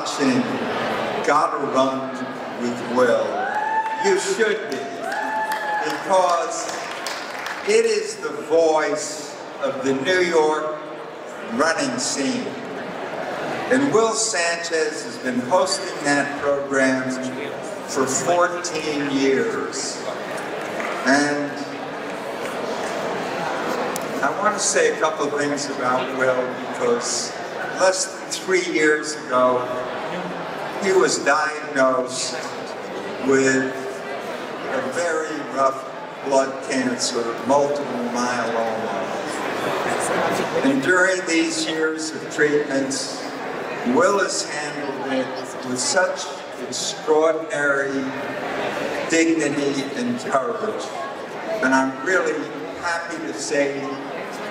watching Gotta Run with Will, you should be, because it is the voice of the New York running scene. And Will Sanchez has been hosting that program for 14 years. And I want to say a couple things about Will because less than three years ago, he was diagnosed with a very rough blood cancer, multiple myeloma. And during these years of treatments, Will has handled it with such extraordinary dignity and courage. And I'm really happy to say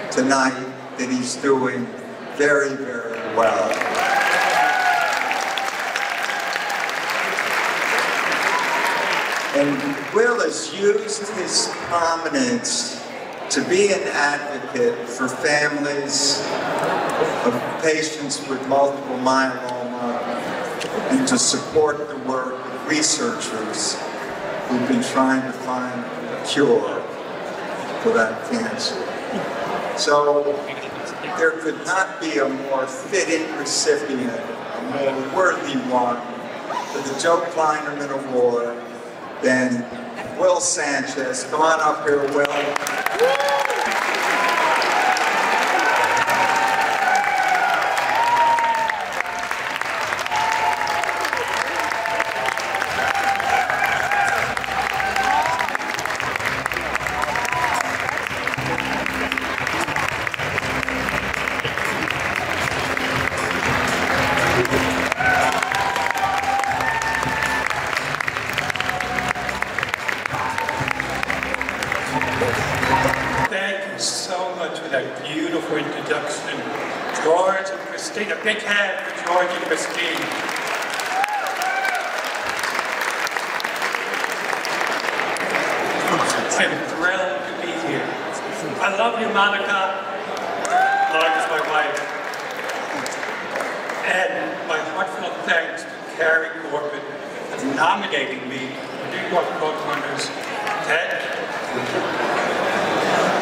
tonight that he's doing very, very well. And Will has used his prominence to be an advocate for families of patients with multiple myeloma and to support the work of researchers who've been trying to find a cure for that cancer. So there could not be a more fitting recipient, a more worthy one for the Joe Kleinerman Award than Will Sanchez. Come on up here, Will. Thank you so much for that beautiful introduction. George and Christine, a big hand for George and Christine. I'm thrilled to be here. I love you, Monica. Monica's my wife. And my heartfelt thanks to Carrie Corbin for nominating me for New York Road Runners. Ted,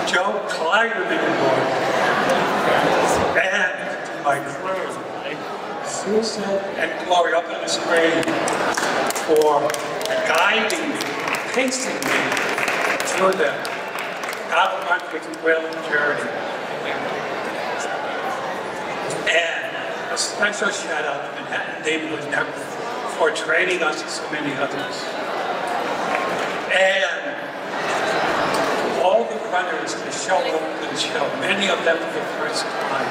Joe Kleinerman Award. And to my crew, Susan and Gloria up on the screen for guiding me, pacing me through the with Will journey. And a special shout out to Manhattan Neighborhood Network for training us and so many others. And runners to show up the show, many of them for the first time.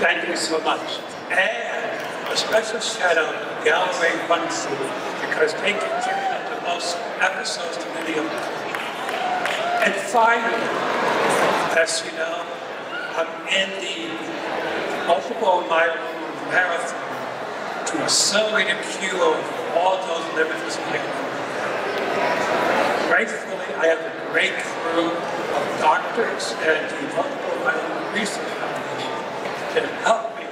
Thank you so much. And a special shout out to Galway Run Crew because they contributed the most episodes to many of them. And finally, as you know, I'm in the multiple myeloma marathon to accelerate a cure of all those. Gratefully, I have a great crew of doctors and the Multiple Myeloma Research Foundation can help me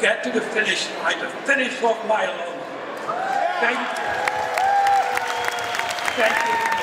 get to the finish line, to finish off myeloma. Thank you. Thank you.